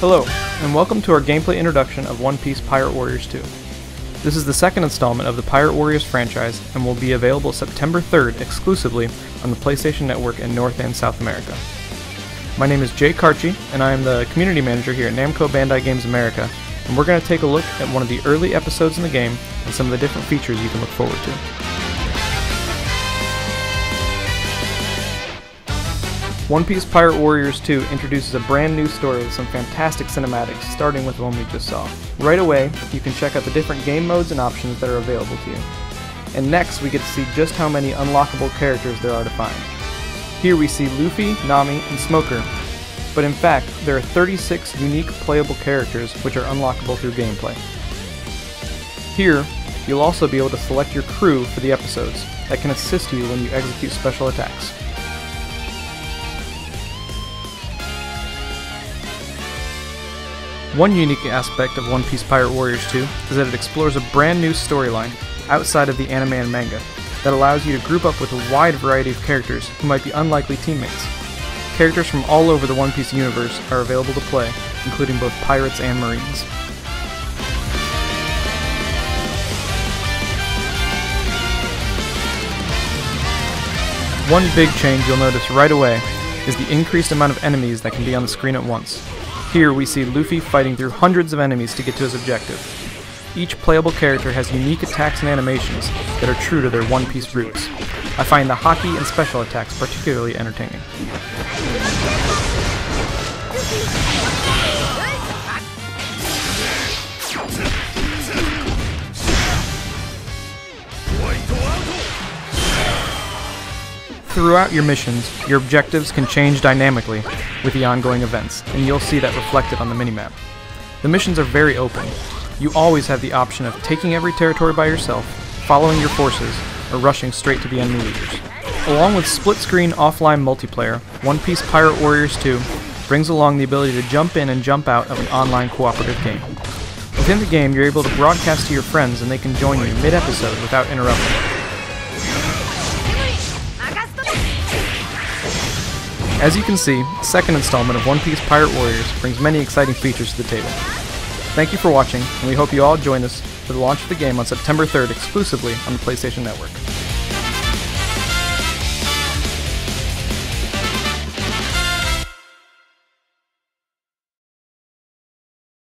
Hello, and welcome to our gameplay introduction of One Piece Pirate Warriors 2. This is the second installment of the Pirate Warriors franchise and will be available September 3rd exclusively on the PlayStation Network in North and South America. My name is Jay Karchi, and I am the community manager here at Namco Bandai Games America, and we're going to take a look at one of the early episodes in the game and some of the different features you can look forward to. One Piece Pirate Warriors 2 introduces a brand new story with some fantastic cinematics, starting with the one we just saw. Right away, you can check out the different game modes and options that are available to you. And next, we get to see just how many unlockable characters there are to find. Here we see Luffy, Nami, and Smoker, but in fact, there are 36 unique playable characters which are unlockable through gameplay. Here, you'll also be able to select your crew for the episodes that can assist you when you execute special attacks. One unique aspect of One Piece Pirate Warriors 2 is that it explores a brand new storyline outside of the anime and manga that allows you to group up with a wide variety of characters who might be unlikely teammates. Characters from all over the One Piece universe are available to play, including both pirates and marines. One big change you'll notice right away is the increased amount of enemies that can be on the screen at once. Here we see Luffy fighting through hundreds of enemies to get to his objective. Each playable character has unique attacks and animations that are true to their One Piece roots. I find the Haki and special attacks particularly entertaining. Throughout your missions, your objectives can change dynamically with the ongoing events, and you'll see that reflected on the minimap. The missions are very open. You always have the option of taking every territory by yourself, following your forces, or rushing straight to the enemy leaders. Along with split-screen offline multiplayer, One Piece Pirate Warriors 2 brings along the ability to jump in and jump out of an online cooperative game. Within the game, you're able to broadcast to your friends and they can join you mid-episode without interrupting. As you can see, the second installment of One Piece Pirate Warriors brings many exciting features to the table. Thank you for watching, and we hope you all join us for the launch of the game on September 3rd exclusively on the PlayStation Network.